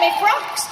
make rocks.